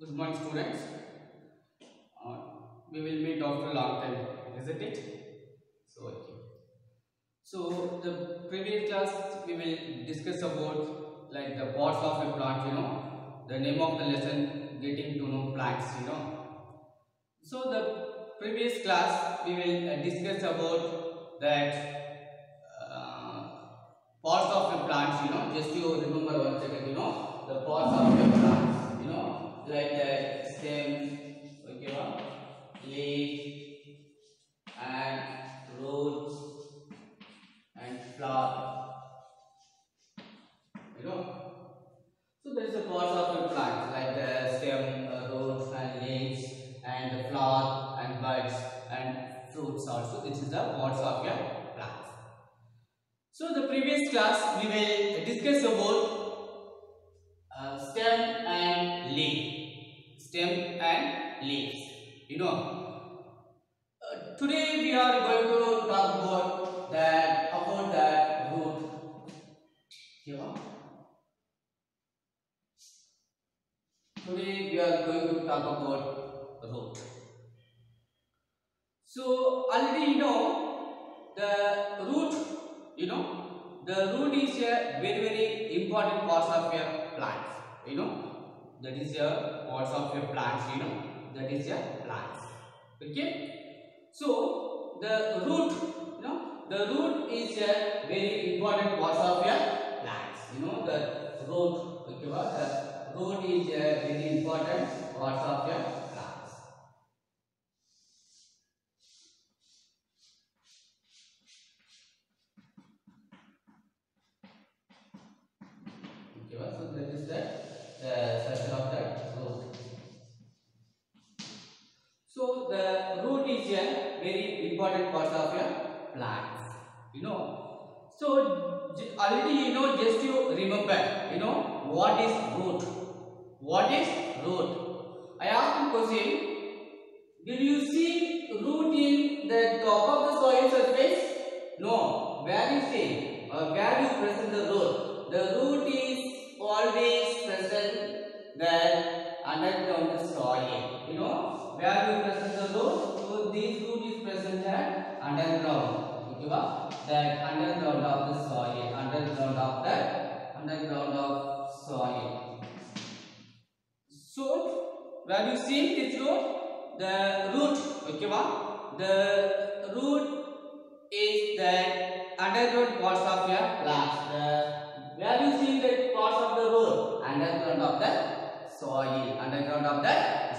Good morning, students. Uh, we will meet after a long time, isn't it? So, okay. So, the previous class we will discuss about like the parts of a plant, you know, the name of the lesson, getting to know plants, you know. So, the previous class we will uh, discuss about that uh, parts of a plant, you know, just you remember one second, you know, the parts of a plant, talk about root. So already you know the root you know the root is a very very important part of a plant you know. That is a parts of a plant you know. That is a plant okay? So the root you know the root is a very important part of a plant you know. The root okay the root is a very important part of a plant Okay, well, so that is the uh, structure of the root. So the root is a very important part of a plant. You know. So j- already you know just you remember. You know what is root? What is root? I asked you question. Did you see root in the top of the soil surface? No. Where you see? Uh, or you present the root? The root is always present there underground soil. You know where you present the root? So this root is present at underground. Okay? That underground of the soil, underground of the underground of soil. So where you see this root? The root, okay? The root is the underground parts of your plant. The where you see the parts of the root? Underground of the soil. Underground of the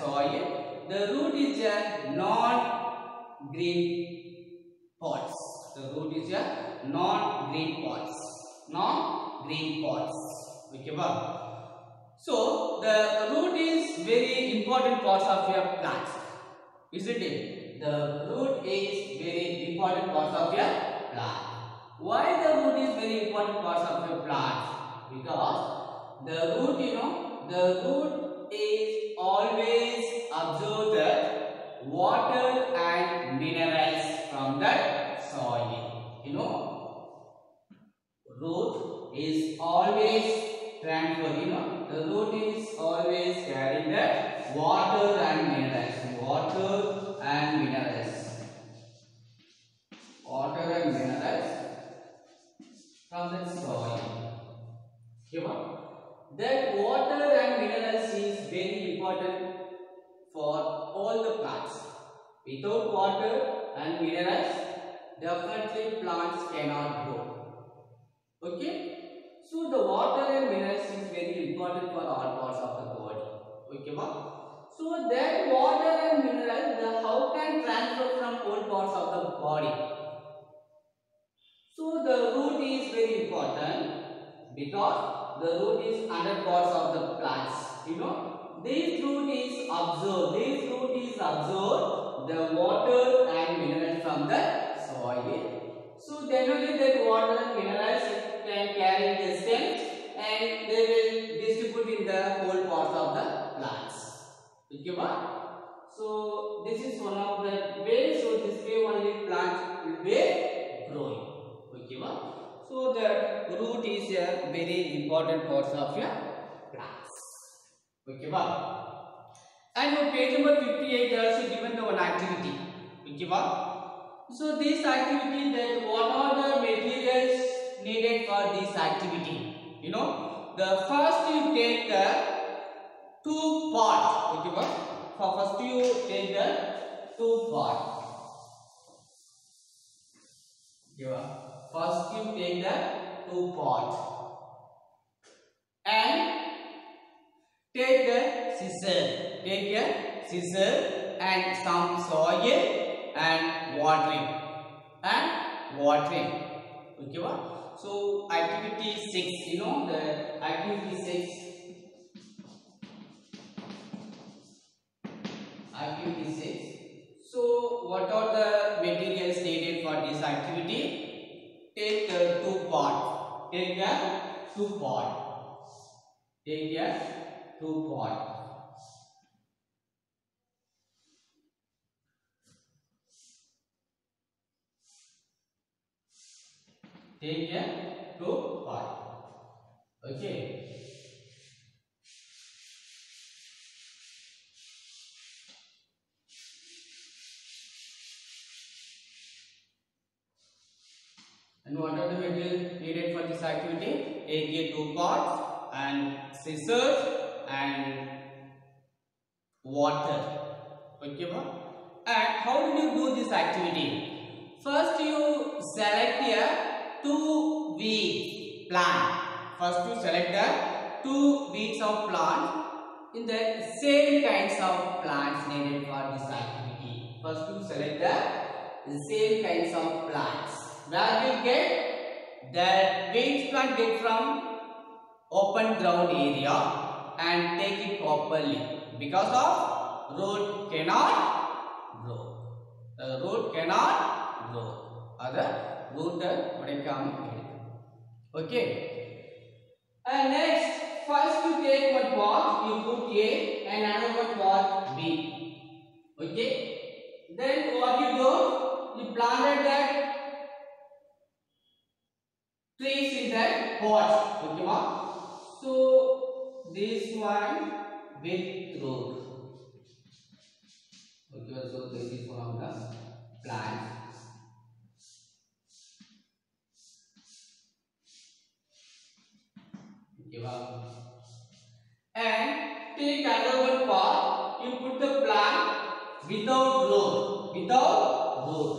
soil. The root is a non-green pots. The root is a non-green pots. Non-green pots. Okay? So the root is very important parts of your plant. Isn't it? The root is very important part of your plant. Why the root is very important part of your plant? Because the root, you know, the root is always absorb the water and minerals from the soil. You know, root is always transfer, you know, the root is always carrying the water and Without water and minerals, definitely plants cannot grow. Okay? So the water and minerals is very important for all parts of the body. Okay, ba? So that water and minerals, the how can transfer from all parts of the body? So the root is very important because the root is under parts of the plants. You know, this root is absorb. This root is absorb the water and minerals from the soil. So then only that water and minerals can carry the stems and they will distribute in the whole parts of the plants. Okay? So this is one of the ways. So this way only plant will be growing. Okay? So the root is a very important part of your plants. Okay? And on page number 58, they also given the one activity. Okay, what? So this activity that what are the materials needed for this activity? You know, the first you take the two parts. Okay? For first you take the two parts. Okay? First you take the two parts. And take the scissor take a scissor and some soil and watering. And watering. Okay what? So activity 6 you know the activity 6 activity 6 so what are the materials needed for this activity? Take the two pot. Take a two pot. Take a two pot take a two part okay. And what are the material needed for this activity? A two parts and scissors and water. Okay ma? and how did you do this activity? First you select a two weeds plant. First you select the two weeds of plant in the same kinds of plants needed for this activity. First you select the same kinds of plants. Where we get the weeds plant get from open ground area and take it properly because of root cannot grow. The root cannot grow. Other would mudekam Okay. And next, first you take one path, you put A and another one path B. Okay. Then what you do? You planted that trees in that pots Okay, ma? So this one with root. Okay, so this is one of the plants. And take another one part you put the plant without root without root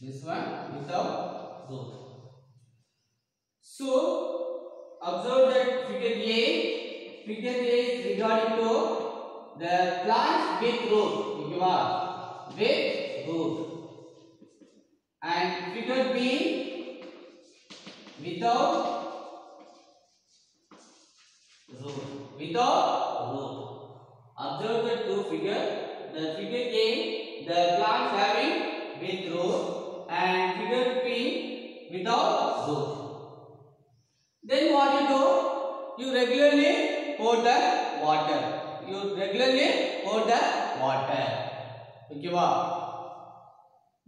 this one without root so observe that figure a figure a is regarding to the plants with root okay what with root and figure b without root. Without root. Observe the two figure. The figure a the plants having with root and figure b without root. Then what you do? You regularly pour the water you regularly pour the water. Okay, wow.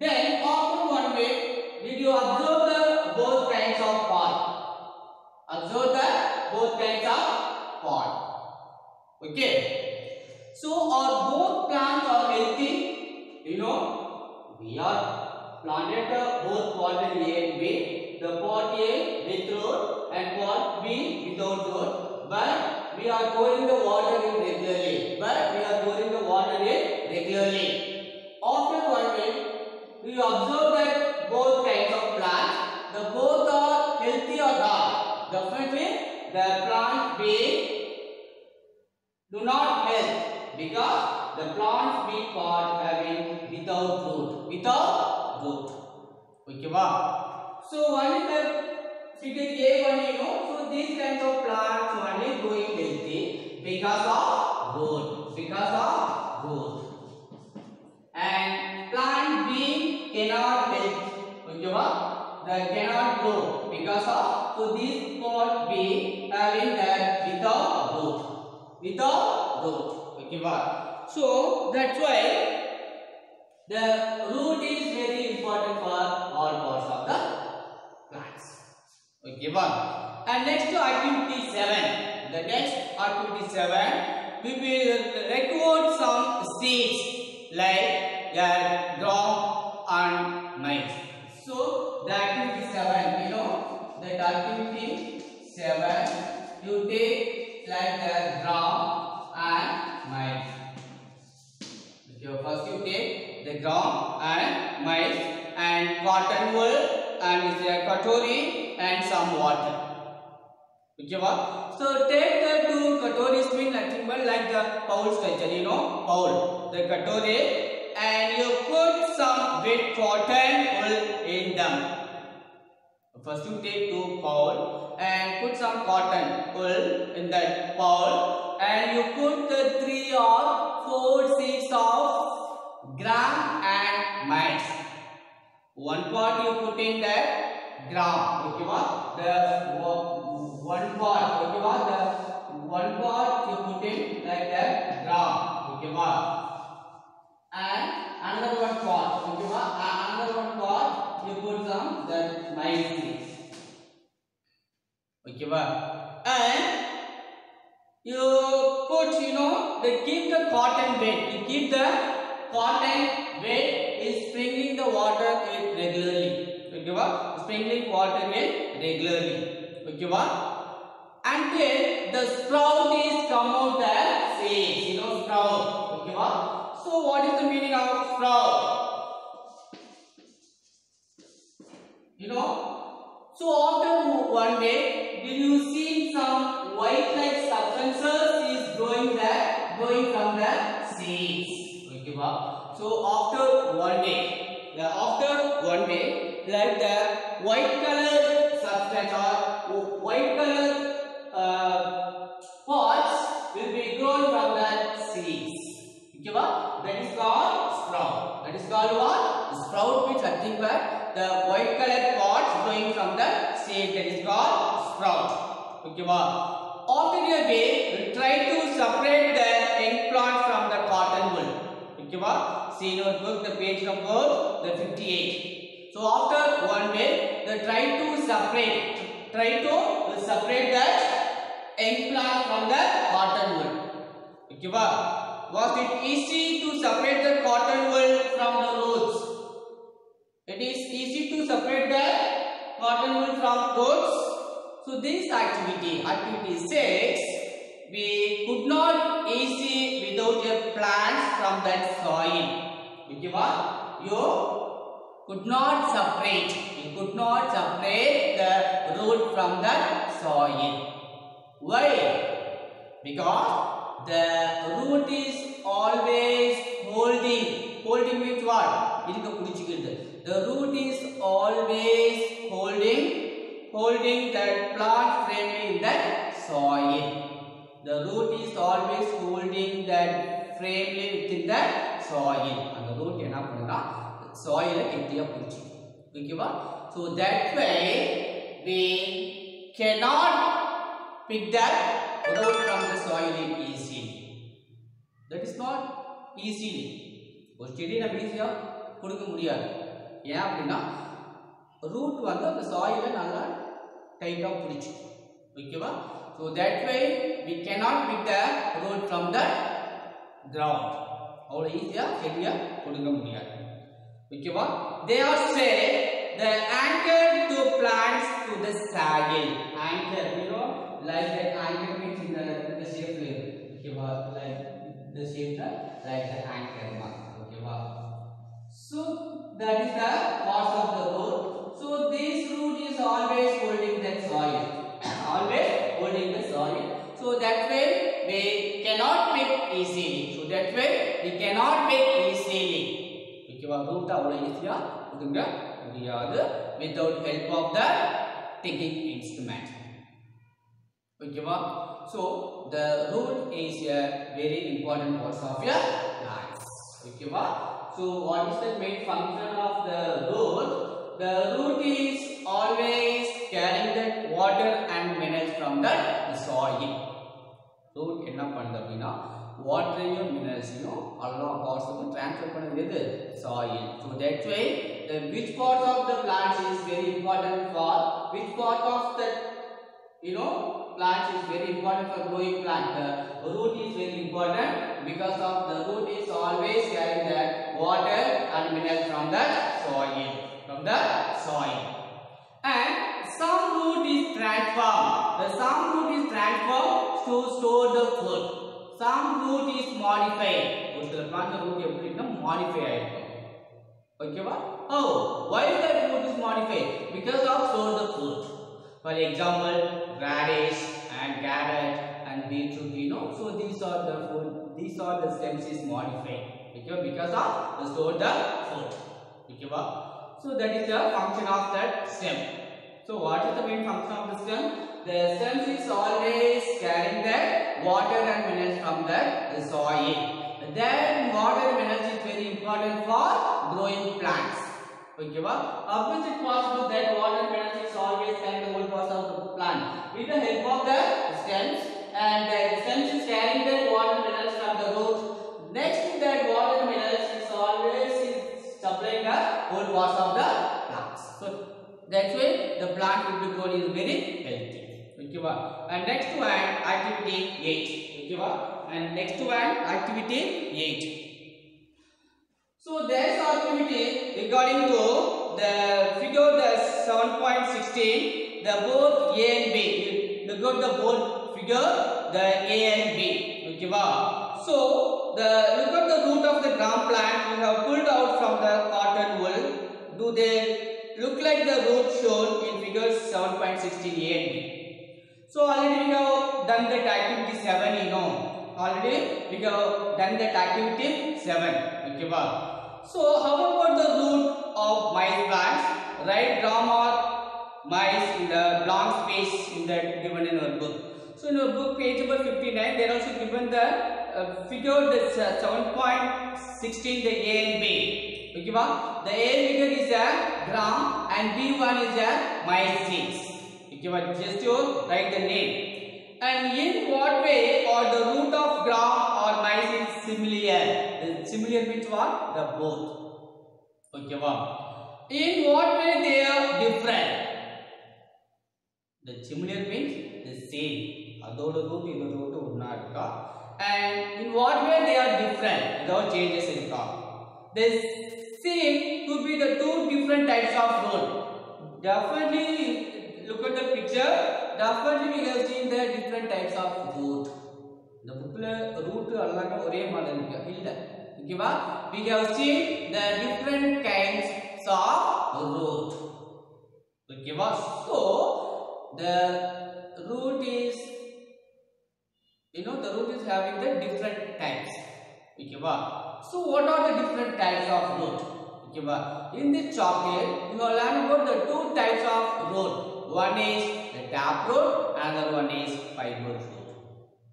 Then after one week, did you observe the both kinds of pot? Observe the both kinds of pot. Okay. So our both plants are healthy. You know, we are planted the both pot A and B. The pot A with root and pot B without root. But we are pouring the water in regularly but we are cannot grow because of so this pot B having that without root without root okay what so that's why The root is very important for all parts of the plants. Okay, one. And next activity 7. The next activity 7, we will record some seeds like uh, gram and maize. So, the activity 7, you know, that activity 7, you take like the gram and maize. Okay, first you take the gram and maize and cotton wool and is a katori and some water. Okay, what? So take the two katoris mean nothing but like the bowl structure, you know, bowl. The katori and you put some wet cotton wool in them. First you take two bowl and put some cotton wool in that bowl and you put the three or four seeds of gram and maize. One part you put in that gram, okay what? The one part, okay what? The one part you put in like that gram, okay what? And another one part, okay what? Another one part you put some that maize seeds. Okay what? And you put, you know, they keep the cotton wet. You keep the cotton wet is sprinkling the water with regularly. Okay? Sprinkling water with regularly. Okay, what? Until the sprout is come out the seeds. You know, sprout. Okay, what? So, what is the meaning of sprout? You know? So, after one day, did you see some white like substances is growing there, growing from the seeds. Okay. So after one day, the after one day, like the white color substance or white color uh, pods will be grown from the Okay, wow. That is called sprout. That is called what? Sprout means nothing but the white color pods growing from the seed. That is called sprout. Okay, wow. After a day, we try to separate the eggplant from the cotton wool. Okay, what? See in our book, the page number the 58. So after one day, they try to separate, try to separate the eggplant from the cotton wool. Okay, what? Was it easy to separate the cotton wool from the roots? It is easy to separate the cotton wool from roots. So this activity, activity 6, we could not easy without a plant from that soil. Okay, what? You could not separate, you could not separate the root from the soil. Why? Because the root is always holding. Holding means what? இருக்க பிடிச்சிக்கிறது. The root is always holding holding that plant firmly in that soil. The root is always holding that firmly within that soil. அந்த root என்ன பண்ணுனா soil கெட்டியா பிடிச்சிக்கும். ஓகேவா? So that way we cannot pick that root from the soil easily. That is not easily. ஒரு செடி நம்ம ஈஸியா கொடுக்க முடியாது ஏன் அப்படின்னா ரூட் வந்து அந்த சாயில நல்லா டைட்டாக பிடிச்சிக்கும் ஓகேவா so that way we cannot pick the root from the ground அவ்வளோ ஈஸியாக செடியாக கொடுக்க முடியாது ஓகேவா they are say the anchor to plants to the saddle anchor you know like that anchor means in the, in the shape okay wow, like the shape like the anchor mark okay wow. so that is the cause of the root so this root is always holding that soil always holding the soil so that way we cannot pick easily so that way we cannot pick easily ஓகேவா root அவ்வளோ ஈஸியாக கொடுங்க முடியாது without help of the digging instrument ஓகேவா so the root is a very important parts of your plans ஓகேவா so what is the main function of the root the root is always carrying the water and minerals from the soil root என்ன பண்ணுது அப்படின்னா வாட்டரையும் மினரல்ஸையும் எல்லா பார்ட்ஸுக்கும் transfer பண்ணது எது soil so that's why the which part of the plant is very important for which part of the you know plant is very important for growing plant the root is very important because of the root is always carrying the water and minerals from the soil from the soil and some root is transformed the some root is transformed to store the food some root is modified ஒரு சில plant root எப்படி இருக்குன்னா modify ஆயிருக்கும் ஓகேவா oh why that root is modified because of store the food for example radish and carrot and beetroot you know. So these are the food these are the stems is modified. Okay because of the store the food okay so that is the function of that stem. So what is the main function of the stem? The stem is always carrying the water and minerals from the soil. Then water and minerals is very important for growing plants how uh, is it possible that water minerals is always carrying the whole process of the plant. With the help of the stems and the stems is carrying the water minerals from the root. Next to that water minerals is always supplying the whole parts of the plants. So that's why the plant will be grown is very healthy. Va? and next one activity 8 okay va? and next one activity 8 so there's our activity regarding to the figure the 7.16 the both A and B. You got the both figure the A and B. Okay, wow. So the look at the root of the gram plant we have pulled out from the cotton wool. Do they look like the root shown in figure 7.16 A and B? So already we have done that activity 7 you know. Already we have done that activity 7. Okay, wow. So how about the root of maize plants? Write gram or maize in the blank space in that given in our book. So in our book page number 59 they are also given the uh, figure the 7.16 the A and B. Okay? The A figure is a gram and B one is a maize seeds. Okay, just you write the name and in what way are the root of gram or maize similar? The Similar means what? The both. Okay, wow. In what way they are different? The similar means the same. ಅದೋಡದು root, ಒಟ್ಟು the root and in what way they are different without changes in car they seem to be the two different types of root. definitely look at the picture definitely we have seen the different types of root இந்த புக்ல root எல்லாமே ஒரே மாதிரி இருக்கு இல்ல ஓகேவா we have seen the different kinds of root ஓகேவா so the root is you know the root is having the different types ஓகேவா so what are the different types of root ஓகேவா in this chapter you will learn about the two types of root one is the tap root, another one is fiber root.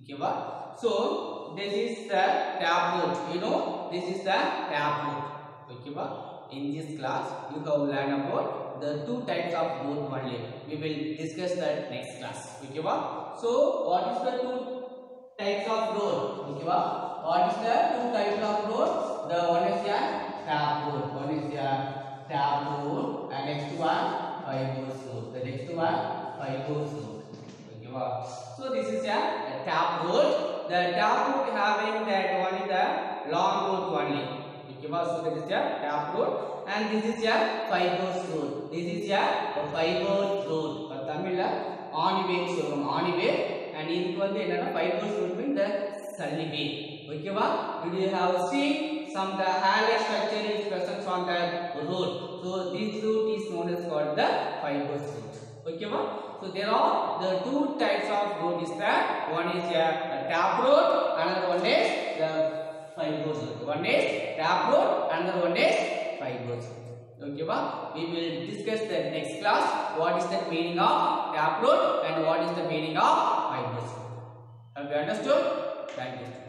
Okay, what? So this is the tap root. You know, this is the tap root. Okay, what? In this class, you have learned about the two types of root only. We will discuss that next class. Okay, what? So what is the two types of root? Okay, what? What is the two types of root? The one is your tap root. One is your tap root, and next one fiber root. Next one fibrous okay ஓகேவா so this is a, a tap root the tap root having that one is the long root only ஓகேவா so that is a tap root and this is a fibrous root this is a fibrous root for tamil ஆணிவே சொல்றோம் ஆணிவே and இதுக்கு வந்து என்னன்னா fibrous root mean the சல்லிவே ஓகேவா did you have seen some the haloid structure is present on the root. So this root is known as called the fibrous root. Okay, ma? so there are the two types of root is that one is a, tap root, another one is the fibrous root. One is tap root, another one is fibrous root. Okay, ma? we will discuss the next class what is the meaning of tap root and what is the meaning of fibrous root. Have you understood? Thank you.